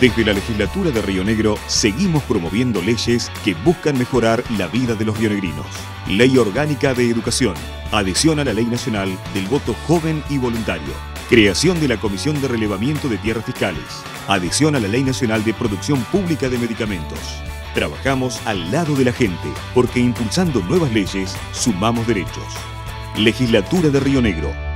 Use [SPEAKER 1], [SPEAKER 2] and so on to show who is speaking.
[SPEAKER 1] Desde la legislatura de Río Negro seguimos promoviendo leyes que buscan mejorar la vida de los rionegrinos. Ley Orgánica de Educación. Adhesión a la Ley Nacional del Voto Joven y Voluntario. Creación de la Comisión de Relevamiento de Tierras Fiscales. Adhesión a la Ley Nacional de Producción Pública de Medicamentos. Trabajamos al lado de la gente porque impulsando nuevas leyes sumamos derechos. Legislatura de Río Negro